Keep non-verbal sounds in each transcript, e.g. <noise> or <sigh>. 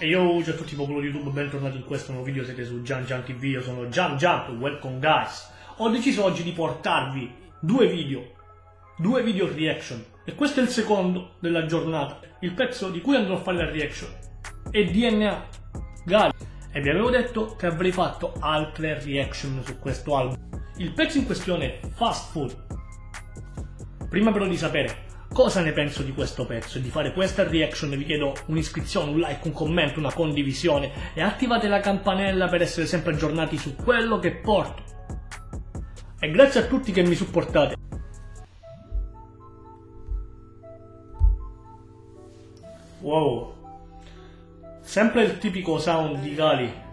E io ciao a tutti popolo di YouTube, bentornati in questo nuovo video, siete su Gian Gian TV, io sono Gian Gian, welcome guys. Ho deciso oggi di portarvi due video, due video reaction, e questo è il secondo della giornata. Il pezzo di cui andrò a fare la reaction è DNA Gali. E vi avevo detto che avrei fatto altre reaction su questo album. Il pezzo in questione è Fast Food. Prima però di sapere cosa ne penso di questo pezzo e di fare questa reaction vi chiedo un'iscrizione, un like, un commento, una condivisione e attivate la campanella per essere sempre aggiornati su quello che porto. E grazie a tutti che mi supportate. Wow. Sempre il tipico sound di Gali.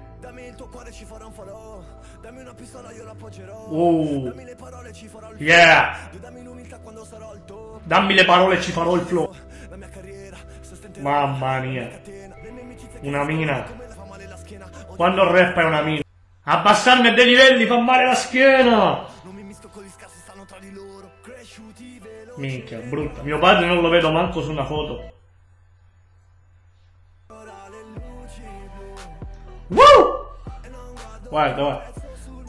Dammi una pistola io l'appoggerò Oh. Dammi le parole ci farò il Yeah. flow Dammi l'umiltà quando sarò al top Dammi le parole e ci farò il flow. La mia carriera Mamma mia. Una mina. Quando il rap è una mina. Abbassarmi dei livelli fa male la schiena. Non mi misto con gli scarsi stanno tra di loro Cresciuti veloci Minchia, brutta. Mio padre non lo vedo manco su una foto. Woo! Guarda, guarda.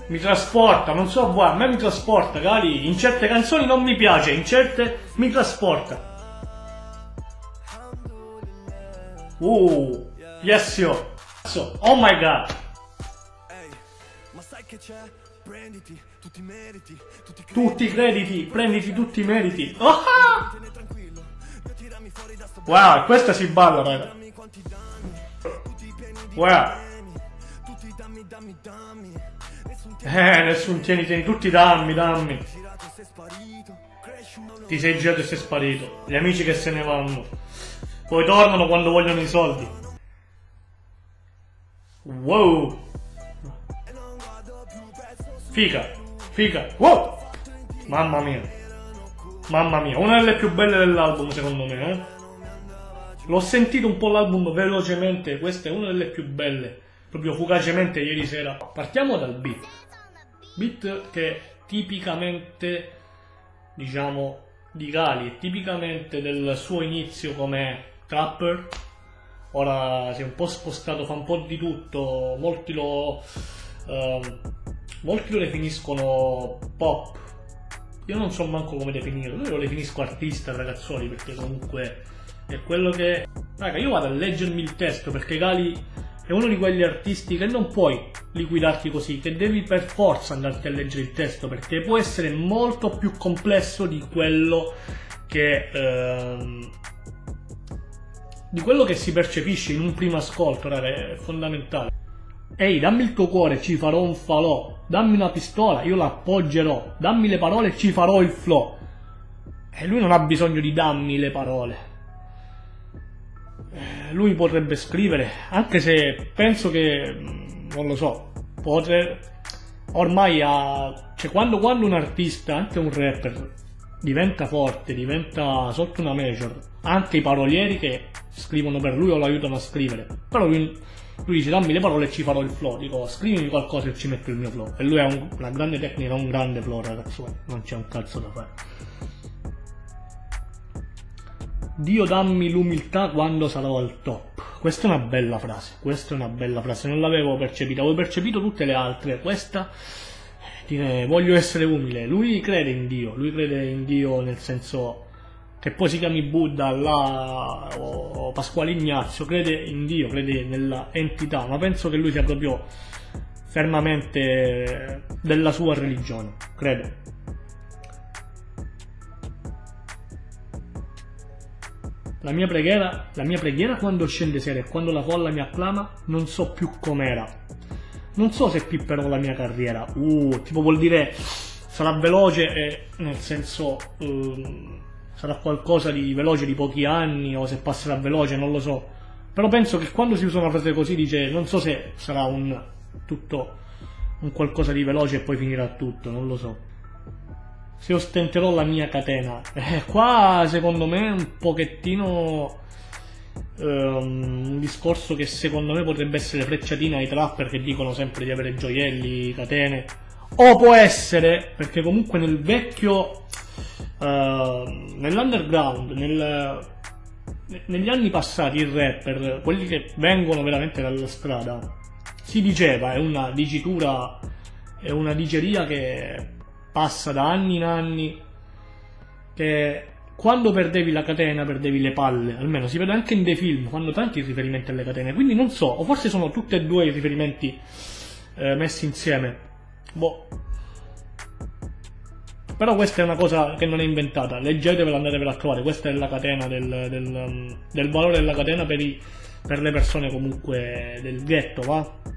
Mi trasporta, non so voi, a me mi trasporta, cari. In certe canzoni non mi piace, in certe mi trasporta. Uh, yes yo. So, oh my god. Tutti i crediti, prenditi tutti i meriti. Oh, Wow, questa si balla, raga. Wow. Eh, nessun tieni, tieni, tutti dammi, dammi. Ti sei girato e sei sparito. Gli amici che se ne vanno. Poi tornano quando vogliono i soldi. Wow. Figa, figa. Wow. Mamma mia. Mamma mia, una delle più belle dell'album secondo me, eh. L'ho sentito un po' l'album velocemente, questa è una delle più belle, proprio fugacemente ieri sera. Partiamo dal beat. Beat che tipicamente, diciamo, di Gali, tipicamente del suo inizio come trapper. Ora si è un po' spostato, fa un po' di tutto, molti lo, ehm, molti lo definiscono pop. Io non so manco come definirlo, io lo definisco artista ragazzoli perché comunque è quello che... Raga, io vado a leggermi il testo perché Gali è uno di quegli artisti che non puoi liquidarti così, che devi per forza andarti a leggere il testo perché può essere molto più complesso di quello che... ehm, di quello che si percepisce in un primo ascolto, raga, è fondamentale. Ehi, dammi il tuo cuore, ci farò un falò. Dammi una pistola, io l'appoggerò. Dammi le parole, ci farò il flow. E lui non ha bisogno di dammi le parole. Eh, Lui potrebbe scrivere, anche se penso che, mm, non lo so, potrebbe... Ormai ha... Cioè, quando, quando un artista, anche un rapper, diventa forte, diventa sotto una major, anche i parolieri che scrivono per lui o lo aiutano a scrivere. Però lui, lui dice dammi le parole e ci farò il flow. Dico scrivimi qualcosa e ci metto il mio flow. E lui ha un- una grande tecnica, un grande flow ragazzi. Non c'è un cazzo da fare. Dio dammi l'umiltà quando sarò al top. Questa è una bella frase, questa è una bella frase, non l'avevo percepita, avevo percepito tutte le altre, questa dire voglio essere umile. Lui crede in Dio, lui crede in Dio nel senso che poi si chiami Buddha, Allah o Pasquale Ignazio, crede in Dio, crede nella entità, ma penso che lui sia proprio fermamente della sua religione, crede. La mia preghiera, la mia preghiera quando scende sera e quando la folla mi acclama, non so più com'era. Non so se pipperò la mia carriera. Uh, tipo vuol dire sarà veloce e nel senso ehm, sarà qualcosa di veloce di pochi anni o se passerà veloce, non lo so. Però penso che quando si usa una frase così dice non so se sarà un tutto un qualcosa di veloce e poi finirà tutto, non lo so se ostenterò la mia catena. Eh, qua secondo me è un pochettino ehm, un discorso che secondo me potrebbe essere frecciatina ai trapper che dicono sempre di avere gioielli, catene. O può essere, perché comunque nel vecchio, ehm, nell'underground, nel, negli anni passati i rapper, quelli che vengono veramente dalla strada, si diceva, è una dicitura, è una diceria che passa da anni in anni, che quando perdevi la catena perdevi le palle, almeno si vede anche in dei film, fanno tanti riferimenti alle catene, quindi non so, o forse sono tutti e due i riferimenti eh, messi insieme. Boh. Però questa è una cosa che non è inventata, leggetevela, andatevela a trovare, questa è la catena del, del, del valore della catena per, i, per le persone comunque del ghetto, va?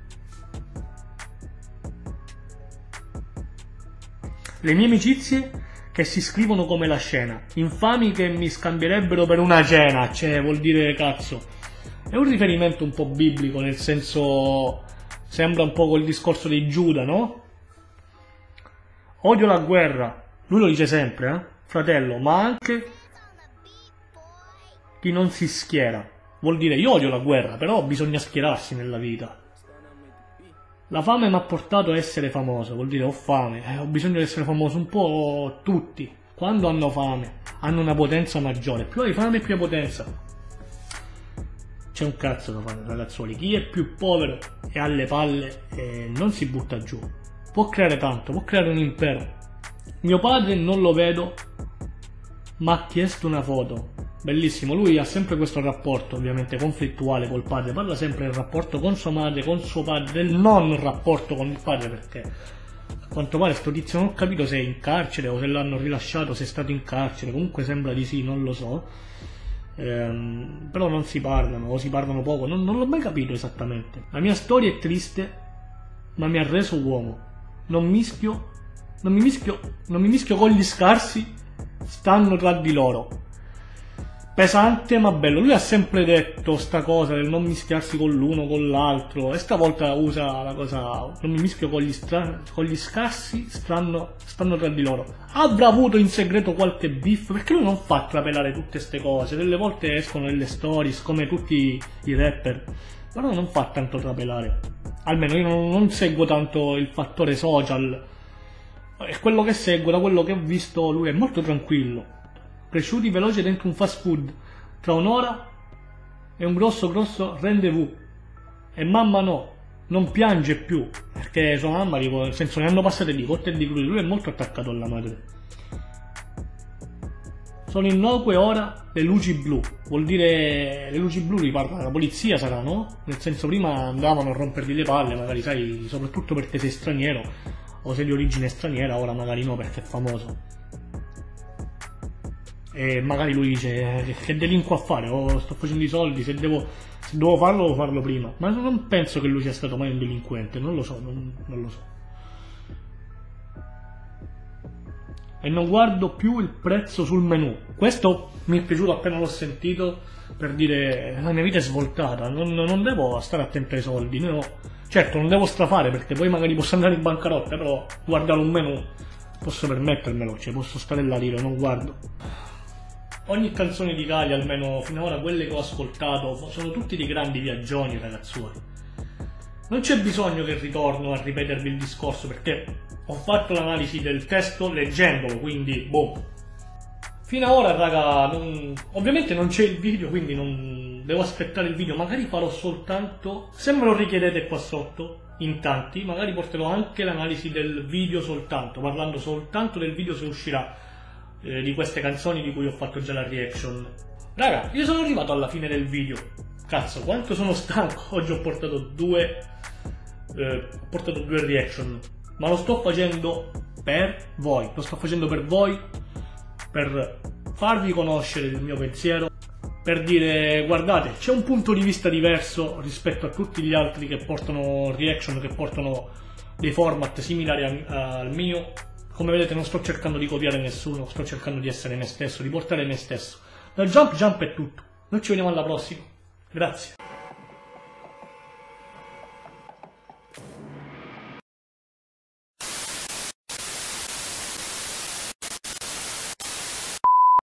Le mie amicizie che si scrivono come la scena, infami che mi scambierebbero per una cena, cioè vuol dire cazzo. È un riferimento un po' biblico, nel senso sembra un po' quel discorso di Giuda, no? Odio la guerra, lui lo dice sempre, eh? fratello, ma anche chi non si schiera. Vuol dire io odio la guerra, però bisogna schierarsi nella vita. La fame mi ha portato a essere famoso, vuol dire ho fame, eh, ho bisogno di essere famoso un po' tutti. Quando hanno fame, hanno una potenza maggiore. Più hai fame, più hai potenza. C'è un cazzo da fare, ragazzuoli. Chi è più povero e ha le palle eh, non si butta giù. Può creare tanto, può creare un impero. Mio padre non lo vedo, ma ha chiesto una foto. Bellissimo, lui ha sempre questo rapporto ovviamente conflittuale col padre, parla sempre del rapporto con sua madre, con suo padre, del non rapporto con il padre perché a quanto pare sto tizio non ho capito se è in carcere o se l'hanno rilasciato, se è stato in carcere, comunque sembra di sì, non lo so. Ehm, però non si parlano o si parlano poco, non, non l'ho mai capito esattamente. La mia storia è triste, ma mi ha reso uomo. Non mischio non mi mischio, non mi mischio con gli scarsi, stanno tra di loro. Pesante ma bello. Lui ha sempre detto sta cosa del non mischiarsi con l'uno con l'altro. E stavolta usa la cosa non mi mischio con gli, stra- con gli scarsi, stanno, stanno tra di loro. Avrà avuto in segreto qualche biff? Perché lui non fa trapelare tutte queste cose. Delle volte escono nelle stories come tutti i rapper. Però non fa tanto trapelare. Almeno io non, non seguo tanto il fattore social e quello che segue, da quello che ho visto, lui è molto tranquillo. Cresciuti veloce dentro un fast food. Tra un'ora e un grosso grosso rendezvous. E mamma no, non piange più. Perché sua mamma, tipo, nel senso, ne hanno passate di cotte di crudi. Lui è molto attaccato alla madre. Sono innocue ora le luci blu. Vuol dire le luci blu riparla la polizia sarà, no? Nel senso prima andavano a rompergli le palle, magari sai, soprattutto perché sei straniero o sei di origine straniera, ora magari no perché è famoso. E magari lui dice eh, che delinquo a fare, oh, sto facendo i soldi, se devo, se devo farlo devo farlo prima. Ma non penso che lui sia stato mai un delinquente, non lo so, non, non lo so. E non guardo più il prezzo sul menu. Questo mi è piaciuto appena l'ho sentito per dire la mia vita è svoltata, non, non devo stare attento ai soldi, no Certo, non devo strafare perché poi magari posso andare in bancarotta, però guardare un menu posso permettermelo, cioè posso stare là a non guardo. Ogni canzone di Italia, almeno finora quelle che ho ascoltato, sono tutti dei grandi viaggioni, ragazzuoli. Non c'è bisogno che ritorno a ripetervi il discorso perché ho fatto l'analisi del testo leggendolo, quindi boh. Fino ad ora, raga, non... ovviamente non c'è il video, quindi non, devo aspettare il video, magari farò soltanto, se me lo richiedete qua sotto, in tanti, magari porterò anche l'analisi del video soltanto, parlando soltanto del video se uscirà eh, di queste canzoni di cui ho fatto già la reaction. Raga, io sono arrivato alla fine del video. Cazzo, quanto sono <laughs> stanco. Oggi ho portato due eh, portato due reaction, ma lo sto facendo per voi, lo sto facendo per voi per farvi conoscere il mio pensiero per dire guardate c'è un punto di vista diverso rispetto a tutti gli altri che portano reaction, che portano dei format similari al mio. Come vedete non sto cercando di copiare nessuno, sto cercando di essere me stesso, di portare me stesso. Dal jump jump è tutto. Noi ci vediamo alla prossima. Grazie.